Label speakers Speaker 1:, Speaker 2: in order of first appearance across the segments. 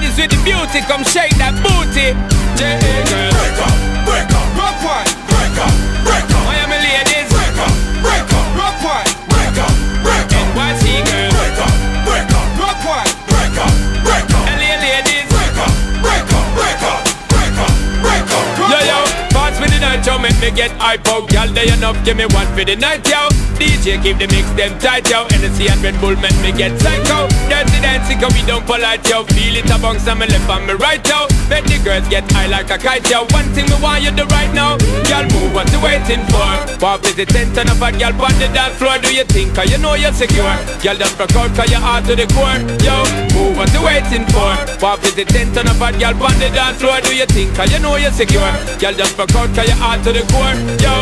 Speaker 1: ladies with the beauty, come shake that booty. J.A. girl.
Speaker 2: Break up, break up,
Speaker 1: rock one.
Speaker 2: Break up, break up.
Speaker 1: Miami ladies.
Speaker 2: Break up, break up,
Speaker 1: rock one.
Speaker 2: Break up, break up.
Speaker 1: NYC girl.
Speaker 2: Break up, break up,
Speaker 1: rock one.
Speaker 2: Break up, break up.
Speaker 1: LA ladies.
Speaker 2: Break up, break up, break up, break up, break up.
Speaker 1: Yo yo, pass me the night, yo, make me get hype out. Y'all day enough, give me one for the night, yo. DJ keep the mix them tight, yo. Energy and Red Bull make me get psycho. Dancing, cause we don't polite, yo. Feel it a bounce on me left and me right, yo. Make the girls get high like a kite, yo. One thing we want you to right now, y'all move what you waiting for. Pop is the tent and a fat girl on the dance floor. Do you think, cause you know you're secure? Y'all don't broke out, cause you're hard to the core, yo. Move what you waiting for. Pop is the tent and a fat girl on the dance floor. Do you think, cause you know you're secure? Y'all just broke out, cause you're hard to the core, yo.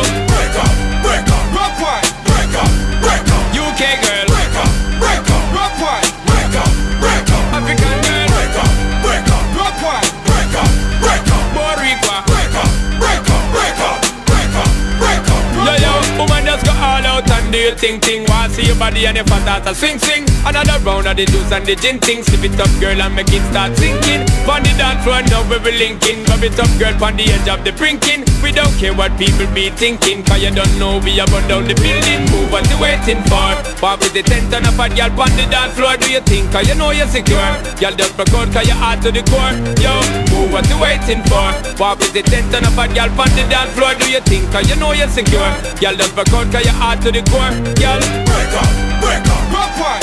Speaker 1: Your thing thing. Want see your body and your fat ass a swing swing. Another round of the juice and the gin thing. Slip it up, girl, and make it start sinking. On the dance floor now we be linking. It up, girl, on the edge of the brinking. We don't care what people be thinking, cause you don't know we are burn down the building. Move what you waiting for. Pop with the tent and a fat girl on the dance floor. Do you think, cause you know you're secure? Girl, just broke out, cause you're hard to the core. Yo, move what you waiting for. Pop with the tent and a fat girl on the dance floor. Do you think, cause you know you're secure? Girl, just broke out, cause you're hard to the core. Girl,
Speaker 2: break up, break up,
Speaker 1: rock one.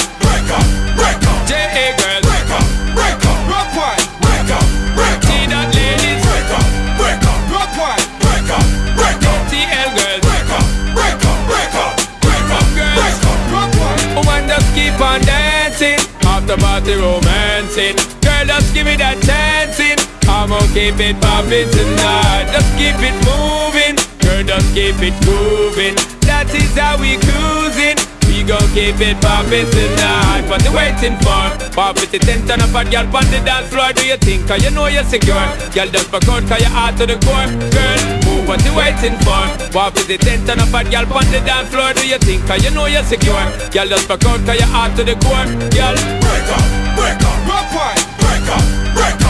Speaker 1: Dancing. After party romancing. Girl, just give me that dancing. I'm gonna keep it poppin' tonight. Just keep it moving. Girl, just keep it moving. That is how we cruising. We gon' keep it poppin' tonight. What you waiting for? Pop with the tent and a fat girl on the dance floor. Do you think? Cause you know you're secure. Girl, just back out cause you're hard to the core. Girl, move what you waiting for? Pop with the tent and a fat girl on the dance floor. Do you think? Cause you know you're secure. Girl, just back out cause you're hard to the core. Girl,
Speaker 2: break up, break up,
Speaker 1: rock one.
Speaker 2: Break up, break up.